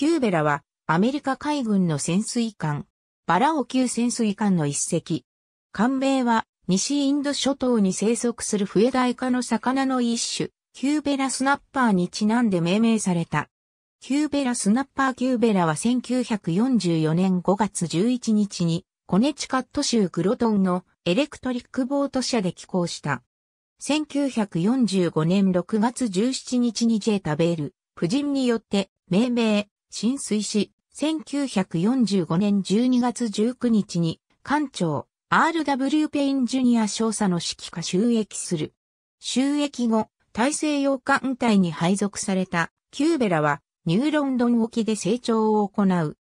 キューベラはアメリカ海軍の潜水艦、バラオ級潜水艦の一隻。艦名は西インド諸島に生息するフエダイ科の魚の一種、キューベラスナッパーにちなんで命名された。キューベラスナッパーキューベラは1944年5月11日にコネチカット州クロトンのエレクトリックボート社で起工した。1945年6月17日に J・タベール夫人によって命名、進水し、1945年12月19日に艦長 RW ペインジュニア少佐の指揮下就役する。就役後、大西洋艦隊に配属されたキューベラはニューロンドン沖で整調を行う。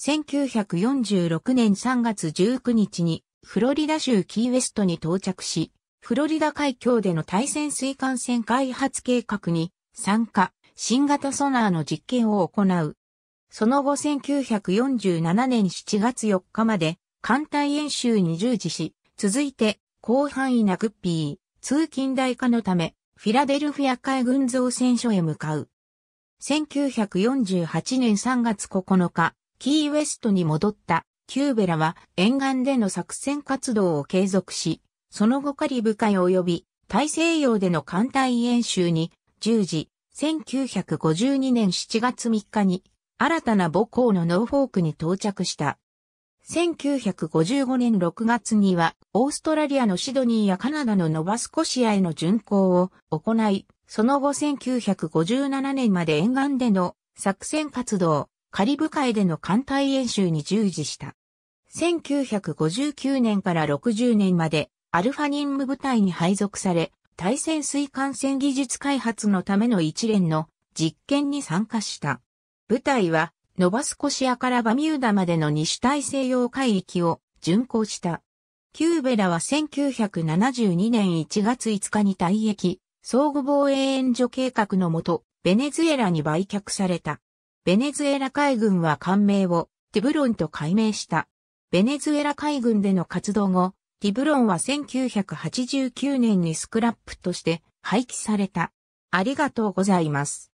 1946年3月19日にフロリダ州キーウェストに到着し、フロリダ海峡での対潜水艦戦開発計画に参加、新型ソナーの実験を行う。その後1947年7月4日まで艦隊演習に従事し、続いて広範囲なグッピー、通勤代化のため、フィラデルフィア海軍造船所へ向かう。1948年3月9日、キーウェストに戻ったキューベラは沿岸での作戦活動を継続し、その後カリブ海及び大西洋での艦隊演習に従事、1952年7月3日に新たな母港のノーフォークに到着した。1955年6月にはオーストラリアのシドニーやカナダのノバスコシアへの巡航を行い、その後1957年まで沿岸での作戦活動、カリブ海での艦隊演習に従事した。1959年から60年までアルファ任務部隊に配属され、対潜水艦船技術開発のための一連の実験に参加した。部隊はノバスコシアからバミューダまでの西大西洋海域を巡航した。キューベラは1972年1月5日に退役、相互防衛援助計画のもと、ベネズエラに売却された。ベネズエラ海軍は艦名をティブロンと改名した。ベネズエラ海軍での活動後、ティブロンは1989年にスクラップとして廃棄された。ありがとうございます。